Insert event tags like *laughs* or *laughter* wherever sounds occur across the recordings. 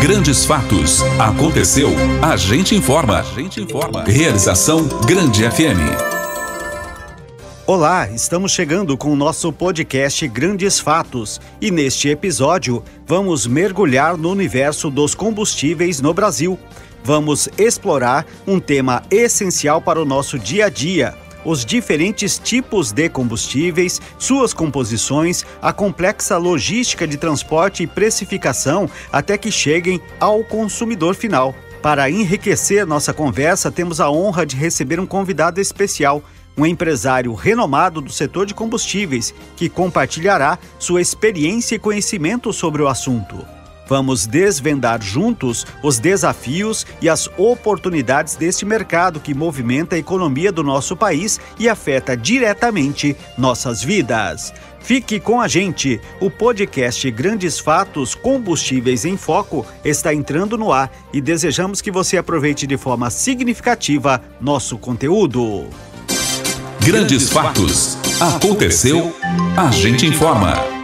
Grandes fatos. Aconteceu. A gente informa. A gente informa. Realização Grande FM. Olá, estamos chegando com o nosso podcast Grandes Fatos e neste episódio vamos mergulhar no universo dos combustíveis no Brasil. Vamos explorar um tema essencial para o nosso dia a dia os diferentes tipos de combustíveis, suas composições, a complexa logística de transporte e precificação até que cheguem ao consumidor final. Para enriquecer nossa conversa, temos a honra de receber um convidado especial, um empresário renomado do setor de combustíveis, que compartilhará sua experiência e conhecimento sobre o assunto. Vamos desvendar juntos os desafios e as oportunidades deste mercado que movimenta a economia do nosso país e afeta diretamente nossas vidas. Fique com a gente. O podcast Grandes Fatos Combustíveis em Foco está entrando no ar e desejamos que você aproveite de forma significativa nosso conteúdo. Grandes Fatos. Aconteceu, a gente informa.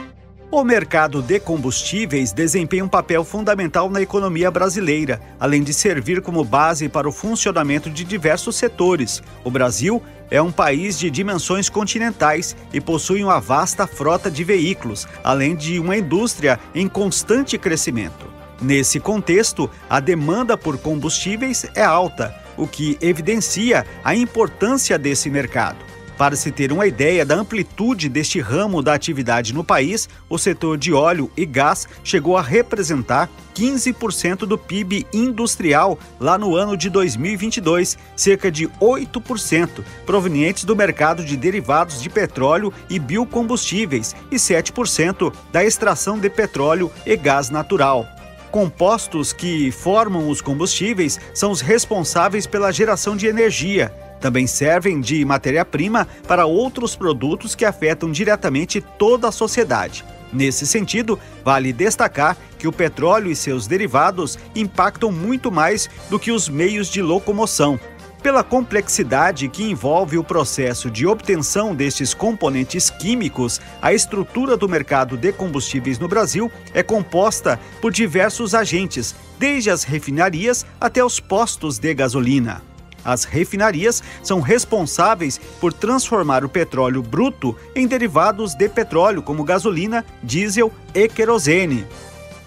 O mercado de combustíveis desempenha um papel fundamental na economia brasileira, além de servir como base para o funcionamento de diversos setores. O Brasil é um país de dimensões continentais e possui uma vasta frota de veículos, além de uma indústria em constante crescimento. Nesse contexto, a demanda por combustíveis é alta, o que evidencia a importância desse mercado. Para se ter uma ideia da amplitude deste ramo da atividade no país, o setor de óleo e gás chegou a representar 15% do PIB industrial lá no ano de 2022, cerca de 8% provenientes do mercado de derivados de petróleo e biocombustíveis e 7% da extração de petróleo e gás natural. Compostos que formam os combustíveis são os responsáveis pela geração de energia, também servem de matéria-prima para outros produtos que afetam diretamente toda a sociedade. Nesse sentido, vale destacar que o petróleo e seus derivados impactam muito mais do que os meios de locomoção. Pela complexidade que envolve o processo de obtenção destes componentes químicos, a estrutura do mercado de combustíveis no Brasil é composta por diversos agentes, desde as refinarias até os postos de gasolina. As refinarias são responsáveis por transformar o petróleo bruto em derivados de petróleo, como gasolina, diesel e querosene.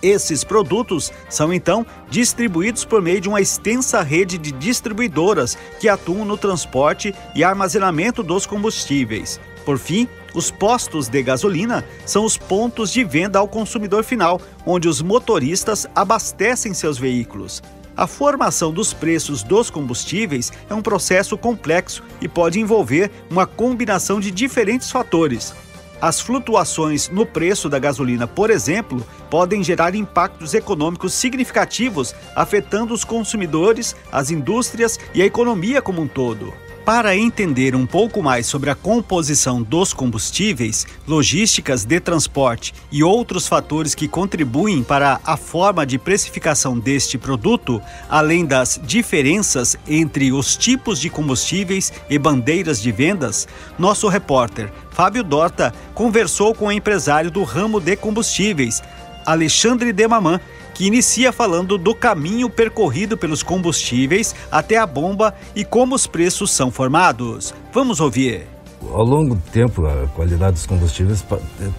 Esses produtos são então distribuídos por meio de uma extensa rede de distribuidoras que atuam no transporte e armazenamento dos combustíveis. Por fim, os postos de gasolina são os pontos de venda ao consumidor final, onde os motoristas abastecem seus veículos. A formação dos preços dos combustíveis é um processo complexo e pode envolver uma combinação de diferentes fatores. As flutuações no preço da gasolina, por exemplo, podem gerar impactos econômicos significativos, afetando os consumidores, as indústrias e a economia como um todo. Para entender um pouco mais sobre a composição dos combustíveis, logísticas de transporte e outros fatores que contribuem para a forma de precificação deste produto, além das diferenças entre os tipos de combustíveis e bandeiras de vendas, nosso repórter Fábio Dorta conversou com o empresário do ramo de combustíveis, Alexandre Demaman, que inicia falando do caminho percorrido pelos combustíveis até a bomba e como os preços são formados. Vamos ouvir. Ao longo do tempo, a qualidade dos combustíveis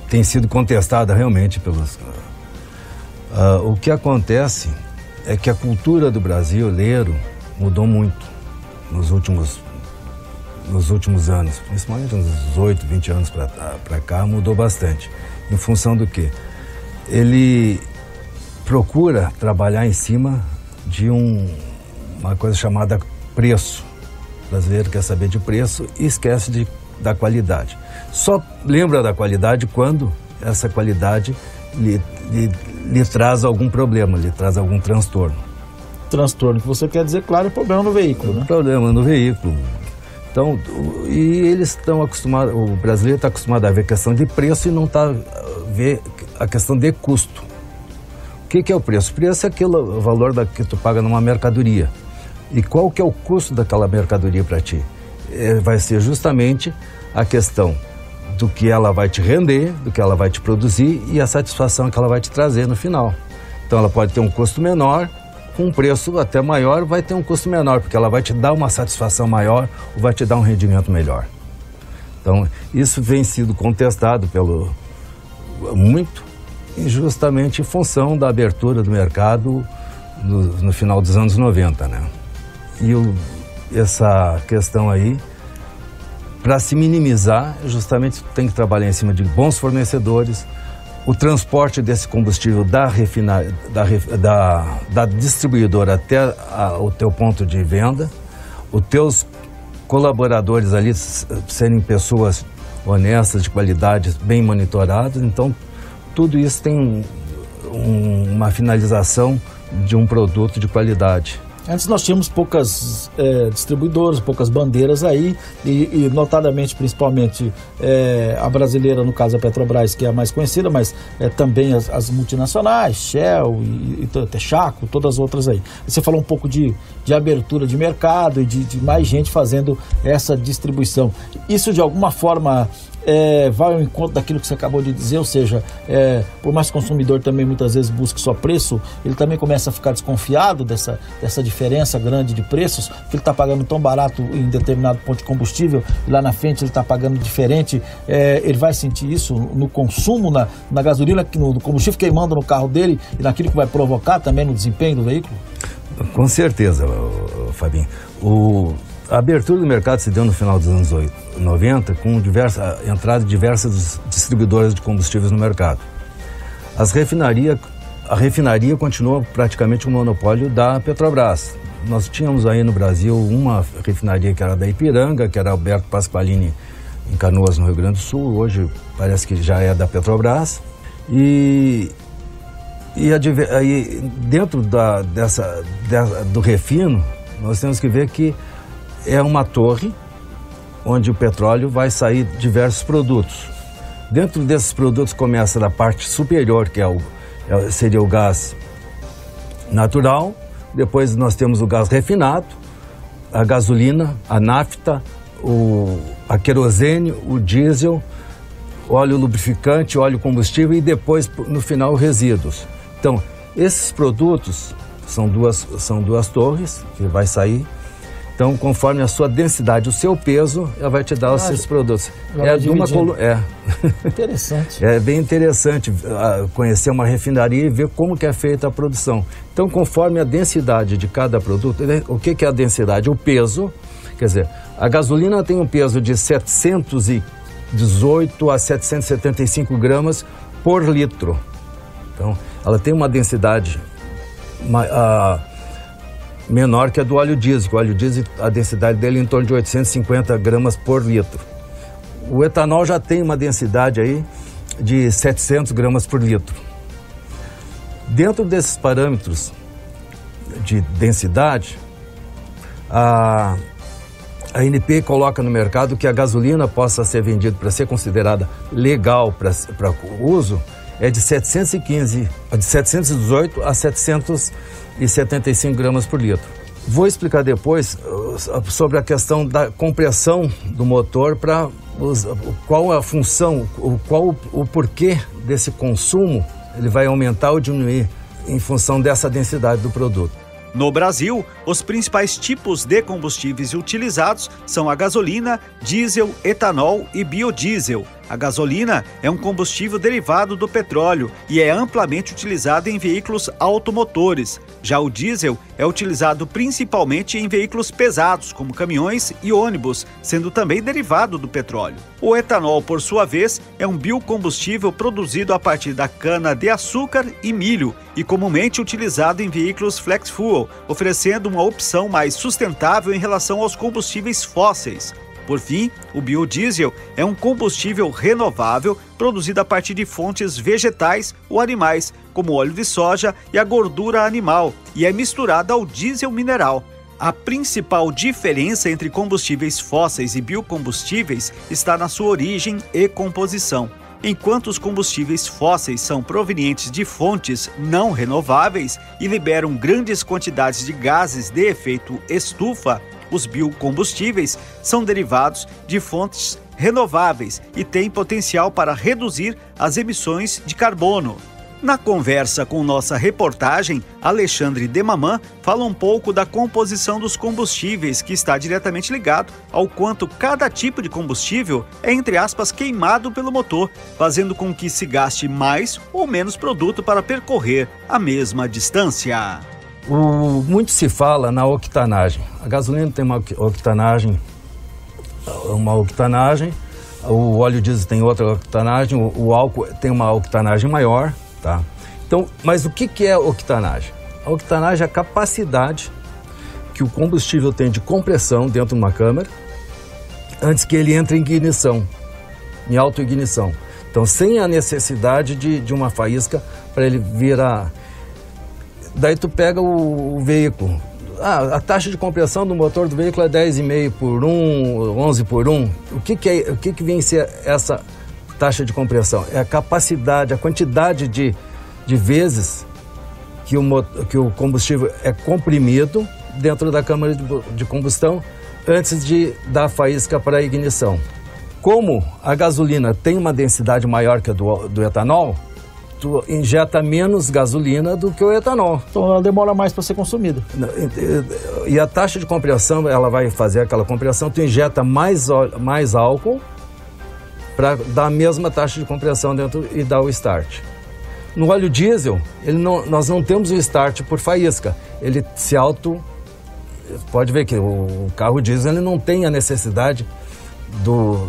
tem sido contestada realmente pelos. Uh, o que acontece é que a cultura do brasileiro mudou muito nos últimos, nos últimos anos, principalmente uns 8, 20 anos para cá, mudou bastante. Em função do quê? Ele procura trabalhar em cima de um, uma coisa chamada preço. O brasileiro quer saber de preço e esquece de, da qualidade. Só lembra da qualidade quando essa qualidade lhe, lhe, lhe traz algum problema, lhe traz algum transtorno. Transtorno que você quer dizer, claro, é problema no veículo, né? Problema no veículo. Então, e eles estão acostumados, o brasileiro está acostumado a ver questão de preço e não está a ver a questão de custo. O que, que, é o preço? O preço é aquele valor da, que tu paga numa mercadoria. E qual que é o custo daquela mercadoria para ti? É, vai ser justamente a questão do que ela vai te render, do que ela vai te produzir e a satisfação que ela vai te trazer no final. Então ela pode ter um custo menor, com um preço até maior, vai ter um custo menor, porque ela vai te dar uma satisfação maior ou vai te dar um rendimento melhor. Então, isso vem sido contestado pelo muito, justamente em função da abertura do mercado no, no final dos anos 90, né? E o, essa questão aí, para se minimizar, justamente tem que trabalhar em cima de bons fornecedores, o transporte desse combustível da, refina, da, da, da distribuidora até a, o teu ponto de venda, os teus colaboradores ali serem pessoas honestas, de qualidade, bem monitoradas. Então, tudo isso tem um, um, uma finalização de um produto de qualidade. Antes nós tínhamos poucas é, distribuidoras, poucas bandeiras aí, e, e notadamente, principalmente é, a brasileira, no caso a Petrobras, que é a mais conhecida, mas é, também as, as, multinacionais, Shell e, e Texaco, todas as outras aí. Você falou um pouco de, de abertura de mercado e de, de mais gente fazendo essa distribuição. Isso de alguma forma é, vai ao encontro daquilo que você acabou de dizer, ou seja, é, por mais que o consumidor também muitas vezes busque só preço, ele também começa a ficar desconfiado dessa, dessa diferença grande de preços, que ele está pagando tão barato em determinado ponto de combustível e lá na frente ele está pagando diferente, é, ele vai sentir isso no consumo, na, na gasolina, no, combustível queimando no carro dele e naquilo que vai provocar também no desempenho do veículo? Com certeza, Fabinho. O, a abertura do mercado se deu no final dos anos 90 com diversa, a entrada de diversas distribuidoras de combustíveis no mercado. As refinarias, a refinaria continua praticamente um monopólio da Petrobras. Nós tínhamos aí no Brasil uma refinaria que era da Ipiranga, que era Alberto Pasqualini em Canoas, no Rio Grande do Sul. Hoje parece que já é da Petrobras. E, e aí, dentro da, dessa, do refino, nós temos que ver que é uma torre onde o petróleo vai sair diversos produtos. Dentro desses produtos começa da parte superior, que é o, é, seria o gás natural, depois nós temos o gás refinado, a gasolina, a nafta, o, a querosene, o diesel, óleo lubrificante, óleo combustível e depois, no final, resíduos. Então, esses produtos são duas, são duas torres que vai sair então, conforme a sua densidade, o seu peso, ela vai te dar os seus produtos. É de uma. É. Interessante. *laughs* é bem interessante uh, conhecer uma refinaria e ver como que é feita a produção. Então, conforme a densidade de cada produto, né, o que, que é a densidade? O peso. Quer dizer, a gasolina tem um peso de 718 a 775 gramas por litro. Então, ela tem uma densidade. Uma, uh, menor que a do óleo diesel. O óleo diesel, a densidade dele é em torno de 850 gramas por litro. O etanol já tem uma densidade aí de 700 gramas por litro. Dentro desses parâmetros de densidade, a, a NP coloca no mercado que a gasolina possa ser vendida para ser considerada legal para uso é de 715, de 718 a 775 gramas por litro. Vou explicar depois uh, sobre a questão da compressão do motor para qual a função, qual o porquê desse consumo ele vai aumentar ou diminuir em função dessa densidade do produto. No Brasil, os principais tipos de combustíveis utilizados são a gasolina, diesel, etanol e biodiesel. A gasolina é um combustível derivado do petróleo e é amplamente utilizado em veículos automotores. Já o diesel é utilizado principalmente em veículos pesados, como caminhões e ônibus, sendo também derivado do petróleo. O etanol, por sua vez, é um biocombustível produzido a partir da cana de açúcar e milho e comumente utilizado em veículos flex fuel, oferecendo uma opção mais sustentável em relação aos combustíveis fósseis. Por fim, o biodiesel é um combustível renovável produzido a partir de fontes vegetais ou animais, como óleo de soja e a gordura animal, e é misturado ao diesel mineral. A principal diferença entre combustíveis fósseis e biocombustíveis está na sua origem e composição. Enquanto os combustíveis fósseis são provenientes de fontes não renováveis e liberam grandes quantidades de gases de efeito estufa, os biocombustíveis são derivados de fontes renováveis e têm potencial para reduzir as emissões de carbono. Na conversa com nossa reportagem, Alexandre Demamã fala um pouco da composição dos combustíveis, que está diretamente ligado ao quanto cada tipo de combustível é, entre aspas, queimado pelo motor, fazendo com que se gaste mais ou menos produto para percorrer a mesma distância. O, muito se fala na octanagem. A gasolina tem uma octanagem, uma octanagem, o óleo diesel tem outra octanagem, o, o álcool tem uma octanagem maior, tá? Então, mas o que, que é octanagem? A octanagem é a capacidade que o combustível tem de compressão dentro de uma câmara antes que ele entre em ignição, em autoignição. Então, sem a necessidade de, de uma faísca para ele virar. Daí tu pega o, o veículo. Ah, a taxa de compressão do motor do veículo é 10,5 por 1, 11 por 1. O que, que, é, o que, que vem ser essa taxa de compressão? É a capacidade, a quantidade de, de vezes que o, que o combustível é comprimido dentro da câmara de, de combustão antes de dar a faísca para a ignição. Como a gasolina tem uma densidade maior que a do, do etanol, tu injeta menos gasolina do que o etanol. Então ela demora mais para ser consumida. E a taxa de compressão, ela vai fazer aquela compressão, tu injeta mais, mais álcool para dar a mesma taxa de compressão dentro e dar o start. No óleo diesel, ele não, nós não temos o start por faísca. Ele se auto. Pode ver que o carro diesel ele não tem a necessidade do,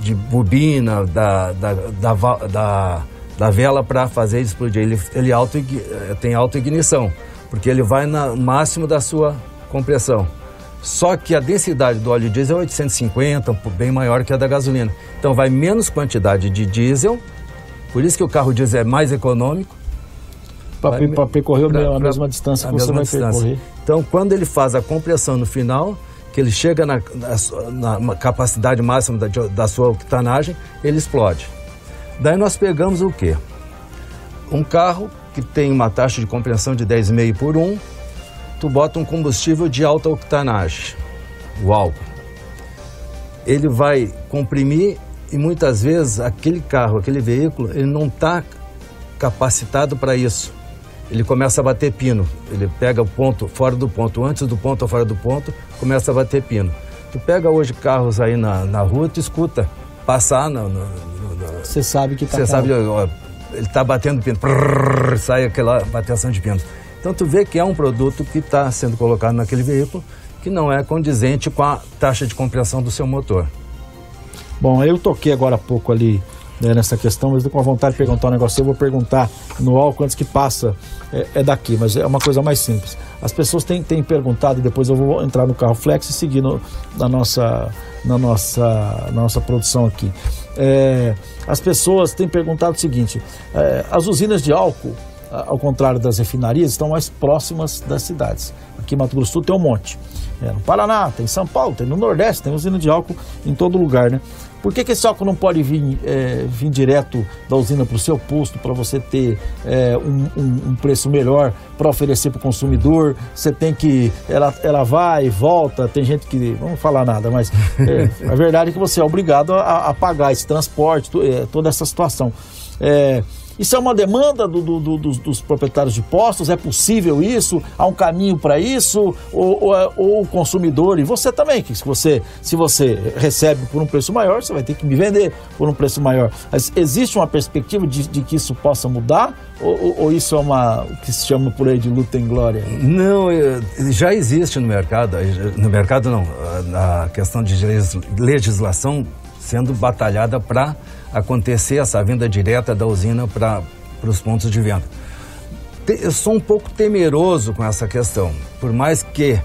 de bobina, da, da, da, da da vela para fazer explodir. Ele, ele auto, eh, tem autoignição, porque ele vai no máximo da sua compressão. Só que a densidade do óleo diesel é 850, bem maior que a da gasolina. Então vai menos quantidade de diesel, por isso que o carro diesel é mais econômico. Para percorrer pra, a mesma distância que você vai distância. percorrer. Então quando ele faz a compressão no final, que ele chega na, na, na capacidade máxima da, da sua octanagem, ele explode. Daí nós pegamos o quê? Um carro que tem uma taxa de compressão de 10,5 por 1, tu bota um combustível de alta octanagem, o álcool. Ele vai comprimir e muitas vezes aquele carro, aquele veículo, ele não está capacitado para isso. Ele começa a bater pino. Ele pega o ponto fora do ponto, antes do ponto ou fora do ponto, começa a bater pino. Tu pega hoje carros aí na, na rua, tu escuta passar no, no, você sabe que está Você sabe, ó, ele está batendo pino, prrr, sai aquela bateção de pinos. Então tu vê que é um produto que está sendo colocado naquele veículo que não é condizente com a taxa de compressão do seu motor. Bom, eu toquei agora há pouco ali né, nessa questão, mas eu com vontade de perguntar um negócio, eu vou perguntar no álcool antes que passa, é, é, daqui, mas é uma coisa mais simples. As pessoas têm, têm perguntado, e depois eu vou entrar no carro flex e seguir no, na, nossa, na, nossa, na nossa produção aqui. É, as pessoas têm perguntado o seguinte: é, as usinas de álcool, ao contrário das refinarias, estão mais próximas das cidades. Aqui em Mato Grosso do Sul tem um monte. É, no Paraná, tem em São Paulo, tem no Nordeste, tem usina de álcool em todo lugar, né? Por que, que esse álcool não pode vir, é, vir direto da usina para o seu posto para você ter é, um, um, um, preço melhor para oferecer para o consumidor? Você tem que. Ela, ela vai e volta, tem gente que. Não vou falar nada, mas é, *laughs* a verdade é que você é obrigado a, a pagar esse transporte, é, toda essa situação. É, isso é uma demanda do, do, do, dos, dos, proprietários de postos? É possível isso? Há um caminho para isso? Ou, ou, é, ou, o consumidor, e você também, que se você, se você recebe por um preço maior, você vai ter que me vender por um preço maior. Mas existe uma perspectiva de, de que isso possa mudar? Ou, ou, isso é uma, o que se chama por aí de luta em glória? Não, já existe no mercado, no mercado não, na questão de legislação sendo batalhada para acontecer essa venda direta da usina para os pontos de venda. Eu sou um pouco temeroso com essa questão. Por mais que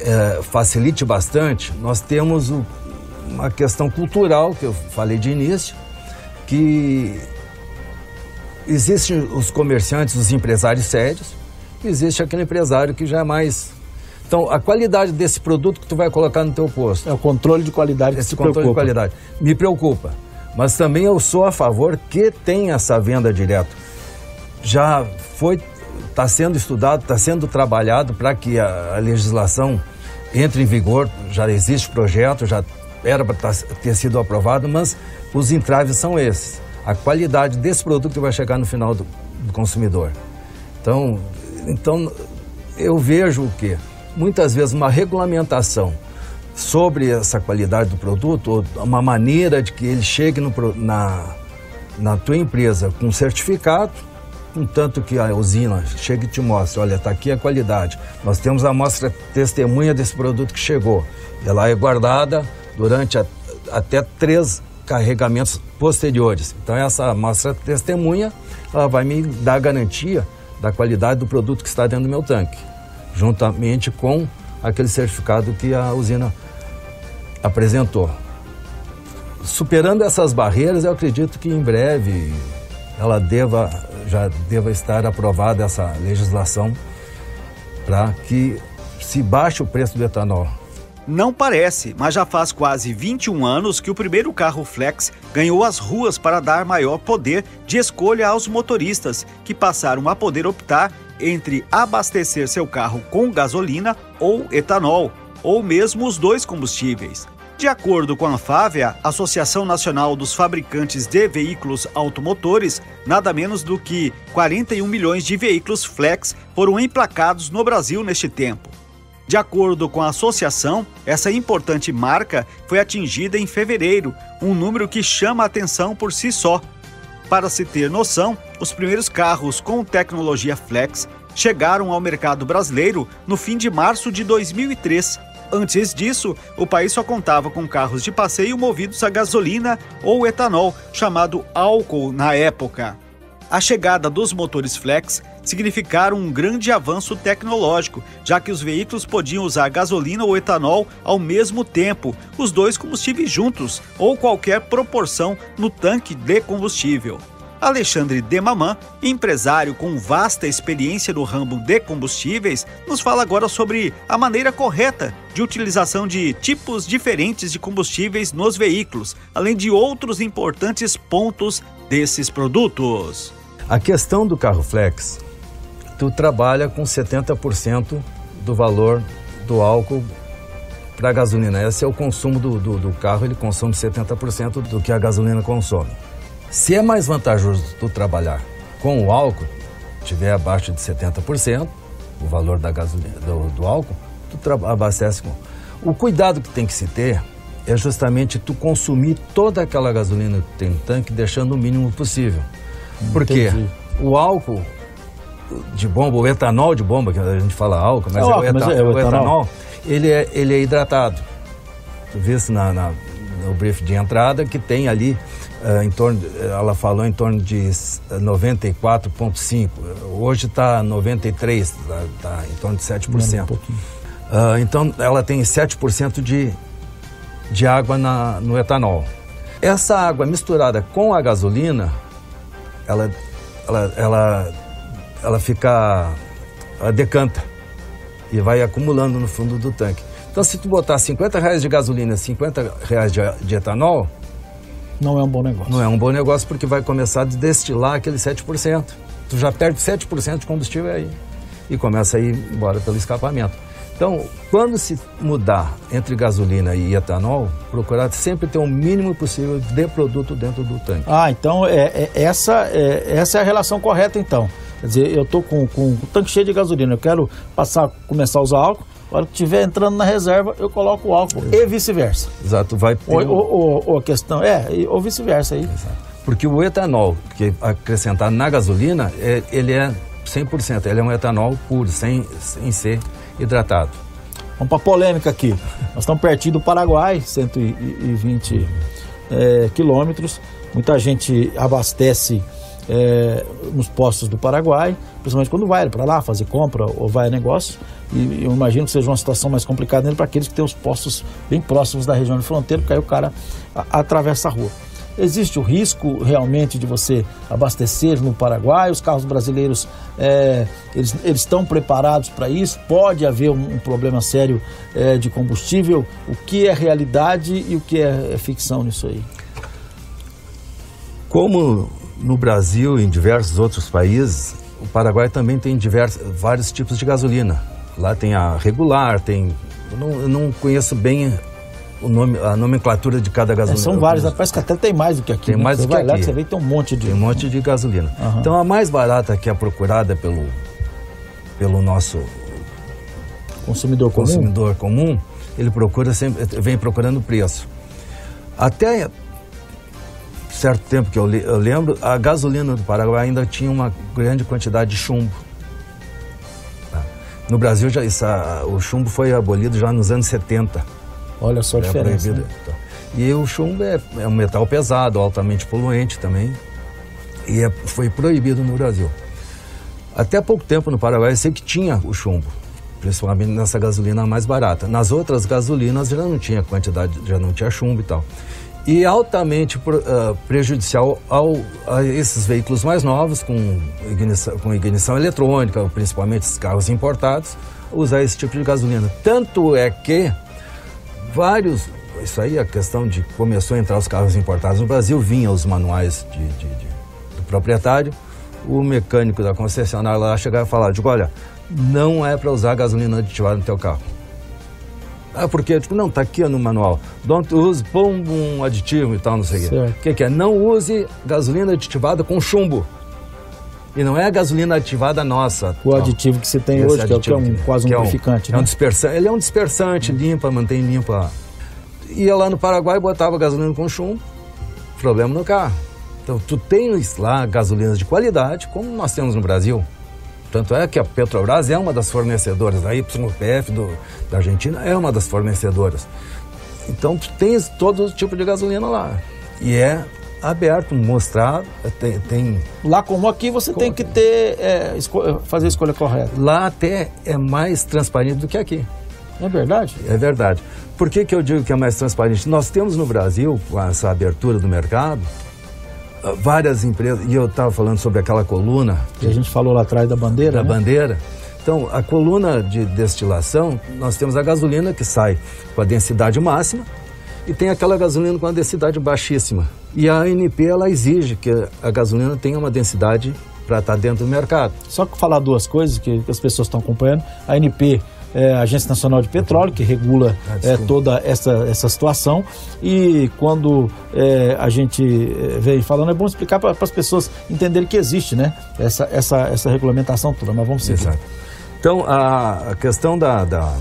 é, facilite bastante, nós temos o, uma questão cultural, que eu falei de início, que existem os comerciantes, os empresários sérios, existe aquele empresário que já é mais então, a qualidade desse produto que tu vai colocar no teu posto. É o controle de qualidade Esse controle preocupa. de qualidade. Me preocupa. Mas também eu sou a favor que tenha essa venda direto. Já foi, está sendo estudado, está sendo trabalhado para que a, a, legislação entre em vigor. Já existe projeto, já era para tá, ter sido aprovado, mas os entraves são esses. A qualidade desse produto que vai chegar no final do, do consumidor. Então, então eu vejo o que? Muitas vezes uma regulamentação sobre essa qualidade do produto, uma maneira de que ele chegue no, na, na tua empresa com certificado, contanto que a usina chegue e te mostre, olha, está aqui a qualidade. Nós temos a amostra testemunha desse produto que chegou. Ela é guardada durante a, até três carregamentos posteriores. Então essa amostra testemunha, ela vai me dar garantia da qualidade do produto que está dentro do meu tanque, juntamente com aquele certificado que a usina apresentou. Superando essas barreiras, eu acredito que em breve ela deva já deva estar aprovada essa legislação para que se baixe o preço do etanol. Não parece, mas já faz quase 21 anos que o primeiro carro Flex ganhou as ruas para dar maior poder de escolha aos motoristas, que passaram a poder optar entre abastecer seu carro com gasolina ou etanol, ou mesmo os dois combustíveis. De acordo com a Anfávia, Associação Nacional dos Fabricantes de Veículos Automotores, nada menos do que 41 milhões de veículos flex foram emplacados no Brasil neste tempo. De acordo com a associação, essa importante marca foi atingida em fevereiro, um número que chama a atenção por si só. Para se ter noção, os primeiros carros com tecnologia flex chegaram ao mercado brasileiro no fim de março de 2003 Antes disso, o país só contava com carros de passeio movidos a gasolina ou etanol, chamado álcool na época. A chegada dos motores flex significaram um grande avanço tecnológico, já que os veículos podiam usar gasolina ou etanol ao mesmo tempo, os dois combustíveis juntos ou qualquer proporção no tanque de combustível. Alexandre Demaman, empresário com vasta experiência no ramo de combustíveis, nos fala agora sobre a maneira correta de utilização de tipos diferentes de combustíveis nos veículos, além de outros importantes pontos desses produtos. A questão do carro flex, tu trabalha com 70% do valor do álcool para a gasolina. Esse é o consumo do, do, do carro, ele consome 70% do que a gasolina consome. Se é mais vantajoso tu trabalhar com o álcool, tiver abaixo de 70%, o valor da gasolina, do, do álcool, tu abastece com. O cuidado que tem que se ter é justamente tu consumir toda aquela gasolina que tem no tanque, deixando o mínimo possível. Porque Entendi. o álcool de bomba, o etanol de bomba, que a gente fala álcool, mas, é, é, o, etanol, mas é o, etanol, etanol, ele é, ele é hidratado. Tu vês na, na, no brief de entrada que tem ali em torno, ela falou em torno de 94,5. Hoje está 93, está tá em torno de 7%. Um uh, então ela tem 7% de, de água na, no etanol. Essa água misturada com a gasolina, ela, ela, ela, ela fica. Ela decanta e vai acumulando no fundo do tanque. Então, se tu botar 50 reais de gasolina, 50 reais de, de etanol, não é um bom negócio. Não é um bom negócio porque vai começar a destilar aquele 7%. Tu já perde 7% de combustível aí e começa a ir embora pelo escapamento. Então, quando se mudar entre gasolina e etanol, procurar sempre ter o mínimo possível de produto dentro do tanque. Ah, então é, é essa, é, essa é a relação correta então. Quer dizer, eu estou com, com o tanque cheio de gasolina, eu quero passar, começar a usar álcool, a hora que estiver entrando na reserva, eu coloco o álcool Exato. e vice-versa. Exato, vai ter... Ou, ou, ou, a questão, é, ou vice-versa aí. Exato. Porque o etanol que é acrescentado na gasolina, é, ele é 100%, ele é um etanol puro, sem, sem ser hidratado. Vamos para polêmica aqui. Nós estamos pertinho do Paraguai, 120 é, quilômetros. Muita gente abastece é, nos postos do Paraguai, principalmente quando vai para lá fazer compra ou vai a negócio. E eu imagino que seja uma situação mais complicada para aqueles que têm os postos bem próximos da região de fronteira, porque aí o cara atravessa a rua. Existe o risco realmente de você abastecer no Paraguai? Os carros brasileiros é, eles, eles estão preparados para isso? Pode haver um, um problema sério é, de combustível? O que é realidade e o que é, é ficção nisso aí? Como no Brasil e em diversos outros países, o Paraguai também tem diversos, vários tipos de gasolina. Lá tem a regular, tem. Eu não, eu não conheço bem o nome, a nomenclatura de cada gasolina. É, são várias, né? parece que até tem mais do que aqui. Tem né? mais você do que vai lá aqui. que você vê que tem um monte de. Tem um monte de gasolina. Aham. Então a mais barata que é procurada pelo, pelo nosso consumidor comum. consumidor comum, ele procura sempre, vem procurando preço. Até certo tempo que eu, eu lembro, a gasolina do Paraguai ainda tinha uma grande quantidade de chumbo. Tá? No Brasil, já, isso, a- o chumbo foi abolido já nos anos 70. Olha só a É diferença. proibido. né? Então, E o chumbo é, é um metal pesado, altamente poluente também. E é- foi proibido no Brasil. Até pouco tempo no Paraguai eu sei que tinha o chumbo, principalmente nessa gasolina mais barata. Nas outras gasolinas já não tinha quantidade, já não tinha chumbo e tal. E altamente ah, prejudicial ao, a esses veículos mais novos, com ignição, com ignição eletrônica, principalmente esses carros importados, usar esse tipo de gasolina. Tanto é que vários. Isso aí, a questão de começou a entrar os carros importados no Brasil, vinha os manuais de, de- de- do proprietário, o mecânico da concessionária lá chegava e falava, digo, olha, não é para usar gasolina aditivada no teu carro. Ah, por quê? Tipo, não, tá aqui no manual. Don't use, põe um aditivo e tal, não sei o quê. O que, que é? Não use gasolina aditivada com chumbo. E não é a gasolina aditivada nossa. O tal. aditivo que você tem hoje, que é, que é um, quase um é lubrificante, é um né? dispersante. Ele é um dispersante, limpa, mantém limpa. Ia lá no Paraguai, botava gasolina com chumbo, problema no carro. Então, tu tens lá gasolinas de qualidade, como nós temos no Brasil. Tanto é que a Petrobras é uma das fornecedoras, a YPF do, da Argentina é uma das fornecedoras. Então, tu tens todo tipo de gasolina lá. E é aberto, mostrado, tem, tem Lá como aqui, você tem que ter, é, esco- fazer a escolha correta. lá até é mais transparente do que aqui. É verdade? É verdade. Por que, que eu digo que é mais transparente? Nós temos no Brasil, com essa abertura do mercado, várias empresas, e eu estava falando sobre aquela coluna Que a gente falou lá atrás da bandeira, da né? bandeira. Então, a coluna de destilação, nós temos a gasolina que sai com a densidade máxima e tem aquela gasolina com a densidade baixíssima. E a ANP, ela exige que a gasolina tenha uma densidade para estar dentro do mercado. Só que falar duas coisas que, que as pessoas estão acompanhando. A ANP é a Agência Nacional de Petróleo, que regula Ah, é, toda essa, essa situação. E quando é, a gente é, vem falando, é bom explicar para as pessoas entenderem que existe né? essa, essa, essa regulamentação toda. Mas vamos seguir. Exato. Então, a, questão da, da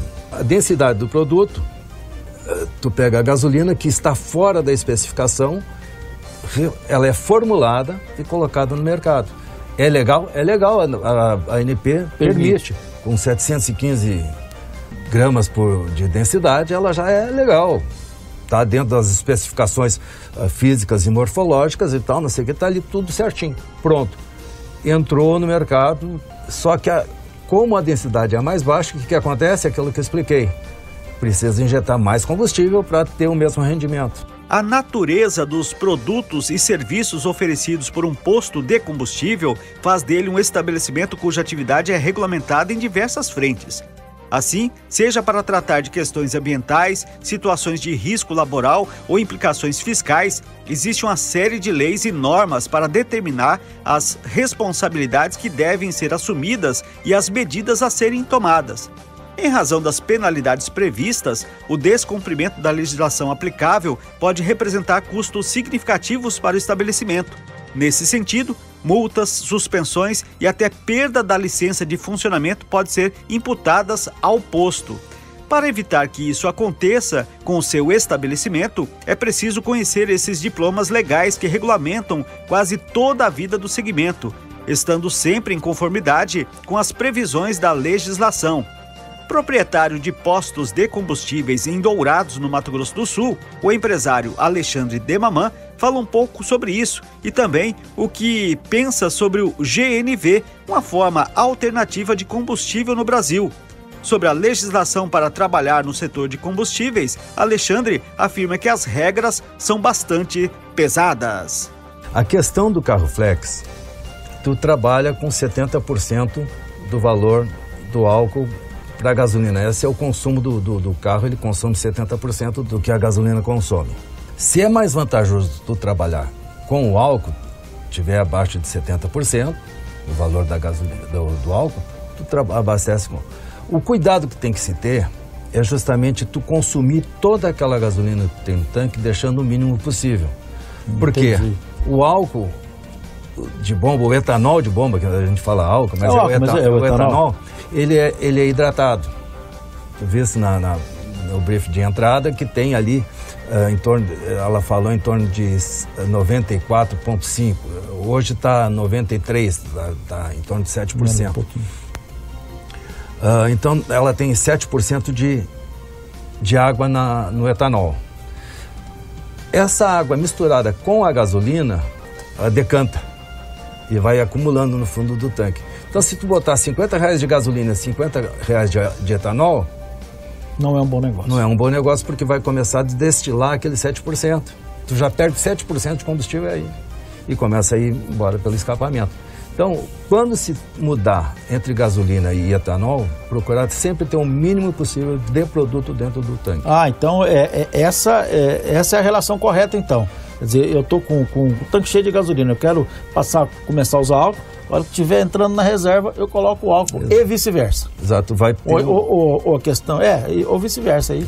densidade do produto, eh, tu pega a gasolina que está fora da especificação, ela é formulada e colocada no mercado. É legal? É legal, a, a, a ANP permite. Com 715 gramas por, de densidade, ela já é legal. Está dentro das especificações ah, físicas e morfológicas e tal, não sei o que, está ali tudo certinho. Pronto entrou no mercado, só que a- como a densidade é mais baixa, o que, que acontece? Aquilo que eu expliquei. Precisa injetar mais combustível para ter o mesmo rendimento. A natureza dos produtos e serviços oferecidos por um posto de combustível faz dele um estabelecimento cuja atividade é regulamentada em diversas frentes. Assim, seja para tratar de questões ambientais, situações de risco laboral ou implicações fiscais, existe uma série de leis e normas para determinar as responsabilidades que devem ser assumidas e as medidas a serem tomadas. Em razão das penalidades previstas, o descumprimento da legislação aplicável pode representar custos significativos para o estabelecimento. Nesse sentido, multas, suspensões e até perda da licença de funcionamento podem ser imputadas ao posto. Para evitar que isso aconteça com o seu estabelecimento, é preciso conhecer esses diplomas legais que regulamentam quase toda a vida do segmento, estando sempre em conformidade com as previsões da legislação proprietário de postos de combustíveis em Dourados, no Mato Grosso do Sul, o empresário Alexandre Demamã fala um pouco sobre isso e também o que pensa sobre o GNV, uma forma alternativa de combustível no Brasil. Sobre a legislação para trabalhar no setor de combustíveis, Alexandre afirma que as regras são bastante pesadas. A questão do carro flex, tu trabalha com 70% do valor do álcool para a gasolina. Esse é o consumo do, do, do carro, ele consome 70% do que a gasolina consome. Se é mais vantajoso tu trabalhar com o álcool, tiver abaixo de 70%, o valor da gasolina, do, do álcool, tu abastece com. O cuidado que tem que se ter é justamente tu consumir toda aquela gasolina que tem no tanque, deixando o mínimo possível. Por quê? Entendi. O álcool de bomba, o etanol de bomba, que a gente fala álcool, mas É o é, o, álcool, eta- mas é o o etanol. Ele é, ele é hidratado. Tu viste na, na- no brief de entrada que tem ali, eh, em torno, de- ela falou em torno de s- 94,5%. Hoje está 93%, está tá em torno de 7%. Um. Ah, então, ela tem 7% de, de água na- no etanol. Essa água misturada com a gasolina, ela decanta e vai acumulando no fundo do tanque. Então, se tu botar 50 reais de gasolina e 50 reais de, de etanol, Não é um bom negócio. não é um bom negócio porque vai começar a destilar aquele 7%. Tu já perde 7% de combustível aí e começa a ir embora pelo escapamento. Então, quando se mudar entre gasolina e etanol, procurar sempre ter o mínimo possível de produto dentro do tanque. Ah, então é, é- essa, é, essa é a relação correta, então. Quer dizer, eu tô com, com o tanque cheio de gasolina, eu quero passar, começar a usar álcool, a hora que estiver entrando na reserva, eu coloco o álcool e vice-versa. Exato, vai ter Ou, ou- ou- a questão, é, ou vice-versa aí.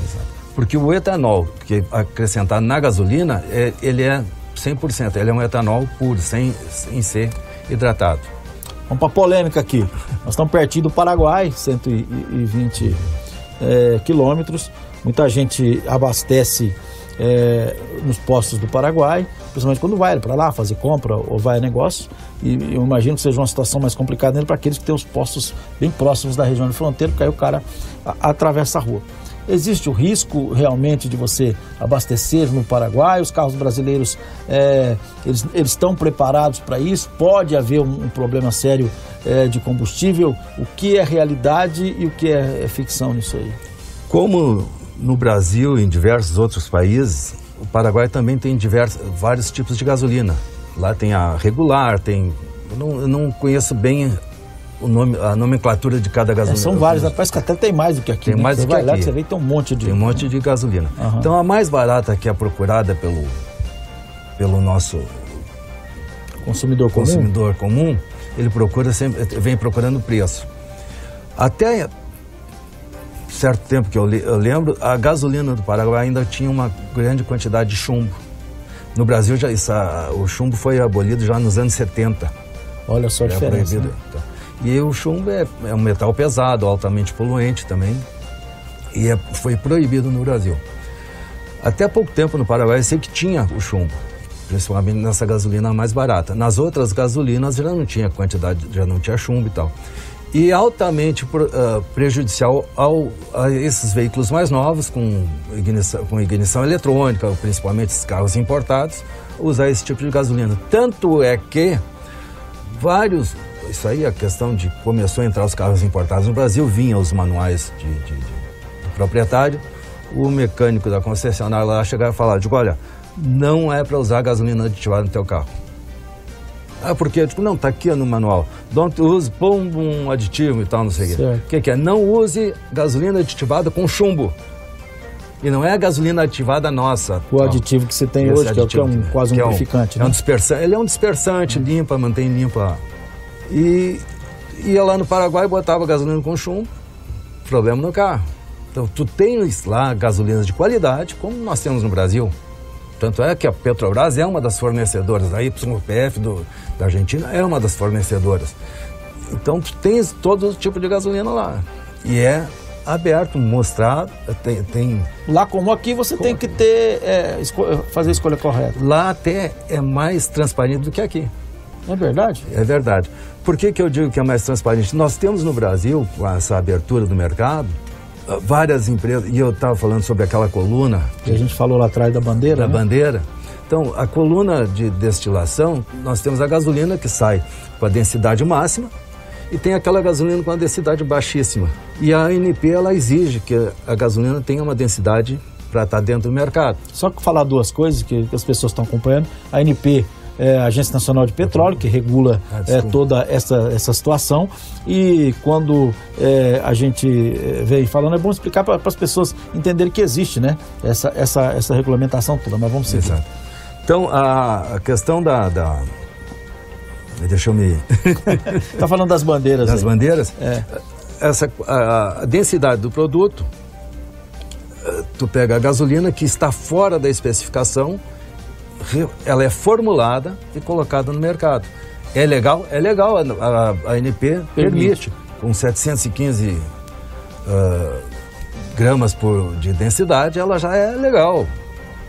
Porque o etanol que é acrescentado na gasolina, é- ele é 100%, ele é um etanol puro, sem, sem ser hidratado. Vamos para polêmica aqui. Nós estamos pertinho do Paraguai, 120 é, quilômetros. Muita gente abastece é, nos postos do Paraguai, principalmente quando vai para lá fazer compra ou vai a negócio. E eu imagino que seja uma situação mais complicada para aqueles que têm os postos bem próximos da região de fronteira, porque aí o cara atravessa a rua. Existe o risco realmente de você abastecer no Paraguai? Os carros brasileiros é, eles, eles estão preparados para isso? Pode haver um, um problema sério é, de combustível? O que é realidade e o que é, é ficção nisso aí? Como no Brasil e em diversos outros países, o Paraguai também tem diversos, vários tipos de gasolina. Lá tem a regular, tem. Eu não, eu não conheço bem o nome, a nomenclatura de cada É, gasolina. são vários, parece que até tem mais do que aqui. Tem né? mais você do que vai lá aqui. que você vê tem um monte de. Tem um monte de gasolina. Aham. Então a mais barata que é procurada pelo, pelo nosso consumidor comum. consumidor comum, ele procura sempre, vem procurando preço. Até certo tempo que eu, eu lembro, a gasolina do Paraguai ainda tinha uma grande quantidade de chumbo. No Brasil, já, isso, a- o chumbo foi abolido já nos anos 70. Olha só a É diferença. né? Então, E o chumbo é, é um metal pesado, altamente poluente também. E é- foi proibido no Brasil. Até pouco tempo no Paraguai eu sei que tinha o chumbo, principalmente nessa gasolina mais barata. Nas outras gasolinas já não tinha quantidade, já não tinha chumbo e tal. E altamente ah, prejudicial ao, a esses veículos mais novos, com ignição, com ignição eletrônica, principalmente esses carros importados, usar esse tipo de gasolina. Tanto é que vários. Isso aí, a questão de começou a entrar os carros importados no Brasil, vinha os manuais de, de- de- do proprietário, o mecânico da concessionária lá chegava e falava, digo, olha, não é para usar gasolina aditivada no teu carro. Ah, por quê? Eu digo, não, tá aqui no manual. Don't use, põe um aditivo e tal, não sei o quê. O que, que é? Não use gasolina aditivada com chumbo. E não é a gasolina aditivada nossa. O Não. aditivo que você tem Esse hoje, que é, que é um, aditivo, quase um que é lubrificante, é um né? dispersante, ele é um dispersante, limpa, mantém limpa. E ia lá no Paraguai, botava gasolina com chumbo, problema no carro. Então, tu tens lá gasolinas de qualidade, como nós temos no Brasil. Tanto é que a Petrobras é uma das fornecedoras, a YPF do, da Argentina é uma das fornecedoras. Então, tu tens todo tipo de gasolina lá. E é aberto, mostrado, tem, tem Lá como aqui, você tem que ter, é, esco- fazer a escolha correta. lá até é mais transparente do que aqui. É verdade? É verdade. Por que, que eu digo que é mais transparente? Nós temos no Brasil, com essa abertura do mercado, várias empresas, e eu estava falando sobre aquela coluna Que a gente falou lá atrás da bandeira, da né? bandeira. Então, a coluna de destilação, nós temos a gasolina que sai com a densidade máxima e tem aquela gasolina com a densidade baixíssima. E a ANP, ela exige que a gasolina tenha uma densidade para estar dentro do mercado. Só que falar duas coisas que, que as pessoas estão acompanhando. A ANP é a Agência Nacional de Petróleo, que regula Ah, é, toda essa, essa situação. E quando é, a gente é, vem falando, é bom explicar para as pessoas entenderem que existe né? essa, essa, essa regulamentação toda. Mas vamos seguir. Exato. Então, a, a questão da, da- Deixa eu me. Está *laughs* falando das bandeiras das aí. bandeiras. É. Essa, a, a densidade do produto tu pega a gasolina que está fora da especificação, ela é formulada e colocada no mercado. É legal? É legal, a, a, a ANP permite. permite. Com 715 uh, ah, gramas por, de densidade, ela já é legal.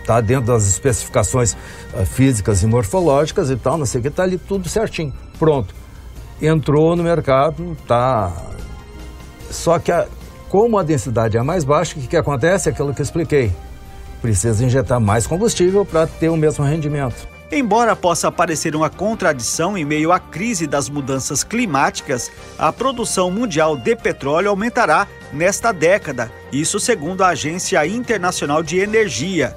Está dentro das especificações uh, físicas e morfológicas e tal, não sei o que, está ali tudo certinho. Pronto. Entrou no mercado, tá. Só que a, como a densidade é mais baixa, o que, que acontece? Aquilo que eu expliquei. Precisa injetar mais combustível para ter o mesmo rendimento. Embora possa parecer uma contradição em meio à crise das mudanças climáticas, a produção mundial de petróleo aumentará nesta década, isso segundo a Agência Internacional de Energia.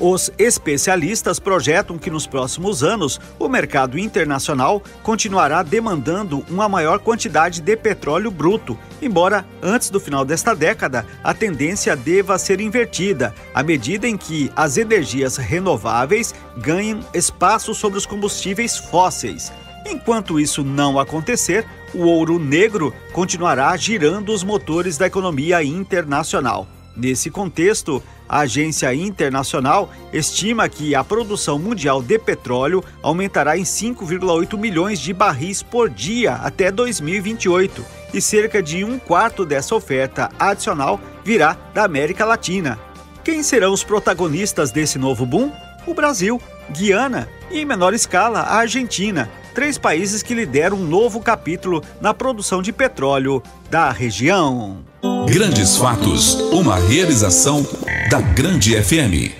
Os especialistas projetam que nos próximos anos o mercado internacional continuará demandando uma maior quantidade de petróleo bruto, embora antes do final desta década a tendência deva ser invertida, à medida em que as energias renováveis ganhem espaço sobre os combustíveis fósseis. Enquanto isso não acontecer, o ouro negro continuará girando os motores da economia internacional. Nesse contexto, a agência internacional estima que a produção mundial de petróleo aumentará em 5,8 milhões de barris por dia até 2028 e cerca de um quarto dessa oferta adicional virá da América Latina. Quem serão os protagonistas desse novo boom? O Brasil, Guiana e, em menor escala, a Argentina, três países que lideram um novo capítulo na produção de petróleo da região. Grandes Fatos, uma realização da Grande FM.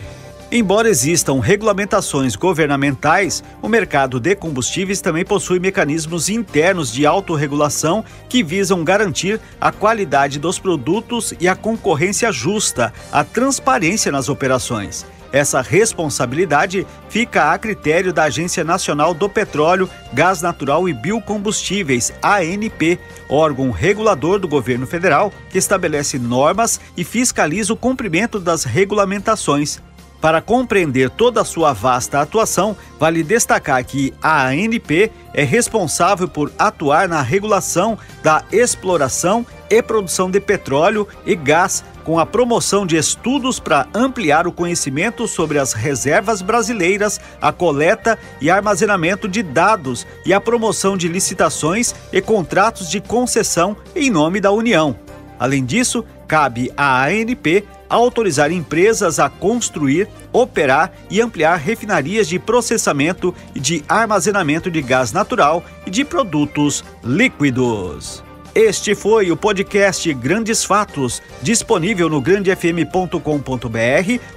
Embora existam regulamentações governamentais, o mercado de combustíveis também possui mecanismos internos de autorregulação que visam garantir a qualidade dos produtos e a concorrência justa, a transparência nas operações. Essa responsabilidade fica a critério da Agência Nacional do Petróleo, Gás Natural e Biocombustíveis, ANP, órgão regulador do governo federal que estabelece normas e fiscaliza o cumprimento das regulamentações. Para compreender toda a sua vasta atuação, vale destacar que a ANP é responsável por atuar na regulação da exploração e produção de petróleo e gás com a promoção de estudos para ampliar o conhecimento sobre as reservas brasileiras, a coleta e armazenamento de dados e a promoção de licitações e contratos de concessão em nome da União. Além disso, cabe à ANP autorizar empresas a construir, operar e ampliar refinarias de processamento e de armazenamento de gás natural e de produtos líquidos. Este foi o podcast Grandes Fatos, disponível no grandefm.com.br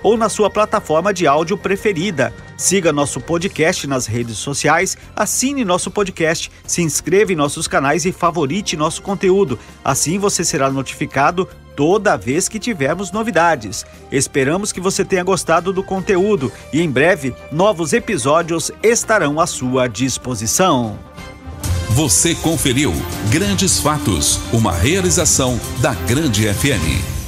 ou na sua plataforma de áudio preferida. Siga nosso podcast nas redes sociais, assine nosso podcast, se inscreva em nossos canais e favorite nosso conteúdo. Assim você será notificado toda vez que tivermos novidades. Esperamos que você tenha gostado do conteúdo e em breve novos episódios estarão à sua disposição. Você conferiu Grandes Fatos, uma realização da Grande FM.